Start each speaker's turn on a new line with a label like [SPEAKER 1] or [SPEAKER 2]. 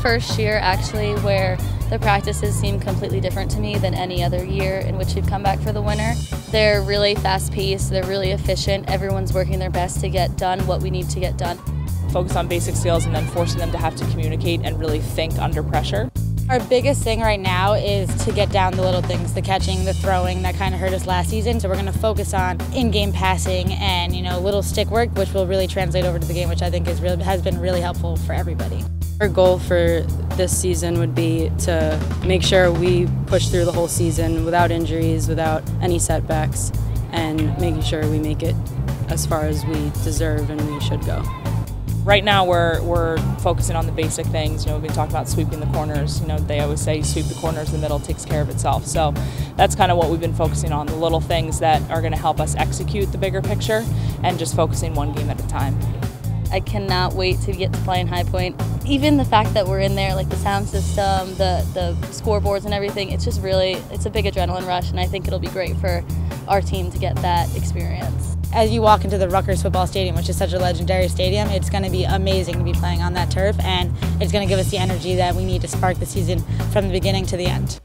[SPEAKER 1] first year actually where the practices seem completely different to me than any other year in which we've come back for the winter. They're really fast paced, they're really efficient, everyone's working their best to get done what we need to get done.
[SPEAKER 2] Focus on basic skills and then forcing them to have to communicate and really think under pressure.
[SPEAKER 3] Our biggest thing right now is to get down the little things, the catching, the throwing that kind of hurt us last season. So we're going to focus on in-game passing and you know little stick work, which will really translate over to the game, which I think is really, has been really helpful for everybody.
[SPEAKER 4] Our goal for this season would be to make sure we push through the whole season without injuries, without any setbacks, and making sure we make it as far as we deserve and we should go
[SPEAKER 2] right now we're, we're focusing on the basic things. You know, we've been talking about sweeping the corners. You know, they always say sweep the corners, the middle takes care of itself. So that's kind of what we've been focusing on, the little things that are going to help us execute the bigger picture and just focusing one game at a time.
[SPEAKER 1] I cannot wait to get to play in High Point. Even the fact that we're in there, like the sound system, the, the scoreboards and everything, it's just really, it's a big adrenaline rush and I think it'll be great for our team to get that experience
[SPEAKER 3] as you walk into the Rutgers football stadium, which is such a legendary stadium, it's going to be amazing to be playing on that turf, and it's going to give us the energy that we need to spark the season from the beginning to the end.